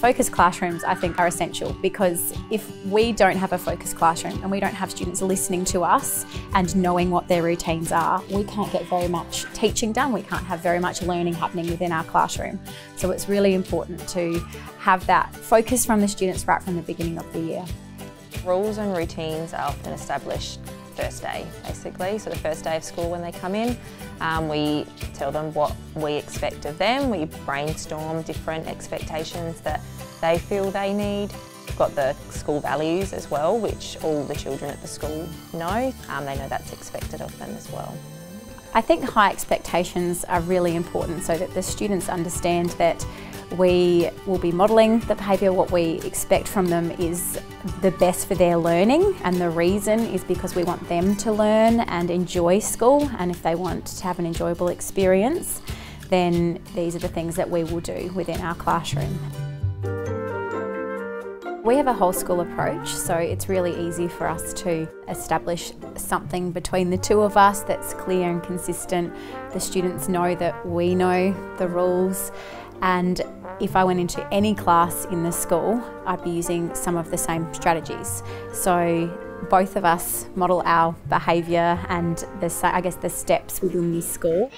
Focused classrooms, I think, are essential because if we don't have a focused classroom and we don't have students listening to us and knowing what their routines are, we can't get very much teaching done. We can't have very much learning happening within our classroom. So it's really important to have that focus from the students right from the beginning of the year. Rules and routines are often established first day, basically. So the first day of school when they come in, um, we tell them what we expect of them. We brainstorm different expectations that they feel they need. We've got the school values as well, which all the children at the school know. Um, they know that's expected of them as well. I think high expectations are really important so that the students understand that we will be modelling the behaviour. What we expect from them is the best for their learning, and the reason is because we want them to learn and enjoy school. And if they want to have an enjoyable experience, then these are the things that we will do within our classroom. We have a whole school approach, so it's really easy for us to establish something between the two of us that's clear and consistent. The students know that we know the rules, and if I went into any class in the school, I'd be using some of the same strategies. So both of us model our behaviour and the, I guess the steps within this school.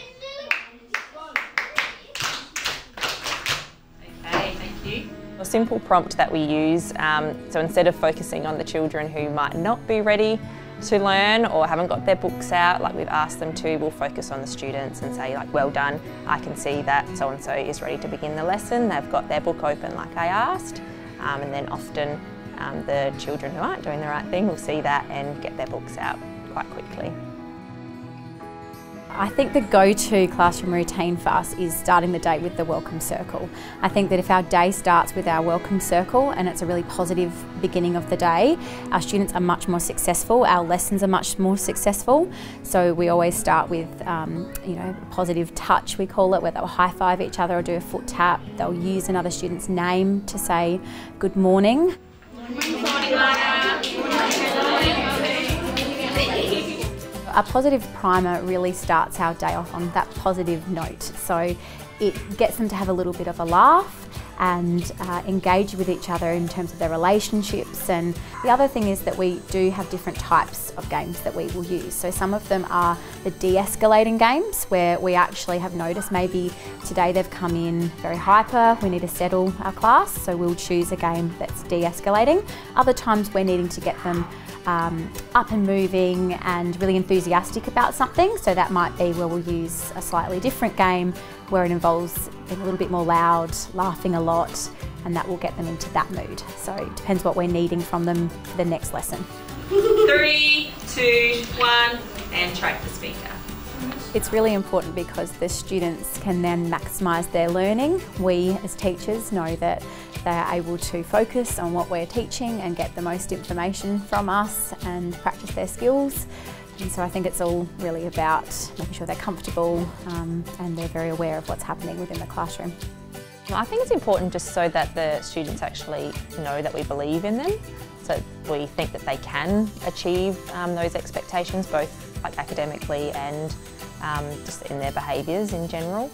A simple prompt that we use, um, so instead of focusing on the children who might not be ready to learn or haven't got their books out, like we've asked them to, we'll focus on the students and say like, well done, I can see that so-and-so is ready to begin the lesson, they've got their book open like I asked, um, and then often um, the children who aren't doing the right thing will see that and get their books out quite quickly. I think the go-to classroom routine for us is starting the day with the welcome circle. I think that if our day starts with our welcome circle and it's a really positive beginning of the day, our students are much more successful, our lessons are much more successful. So we always start with, um, you know, positive touch we call it, where they'll high five each other or do a foot tap. They'll use another student's name to say good morning. Good morning, a positive primer really starts our day off on that positive note. So it gets them to have a little bit of a laugh and uh, engage with each other in terms of their relationships. And the other thing is that we do have different types of games that we will use. So some of them are the de-escalating games where we actually have noticed maybe today they've come in very hyper, we need to settle our class, so we'll choose a game that's de-escalating. Other times we're needing to get them um, up and moving and really enthusiastic about something. So that might be where we'll use a slightly different game where it involves being a little bit more loud, laughing a lot, and that will get them into that mood. So it depends what we're needing from them for the next lesson. Three, two, one, and track the speaker. It's really important because the students can then maximise their learning. We as teachers know that they are able to focus on what we're teaching and get the most information from us and practice their skills. And so I think it's all really about making sure they're comfortable um, and they're very aware of what's happening within the classroom. I think it's important just so that the students actually know that we believe in them. So we think that they can achieve um, those expectations both like academically and um, just in their behaviours in general.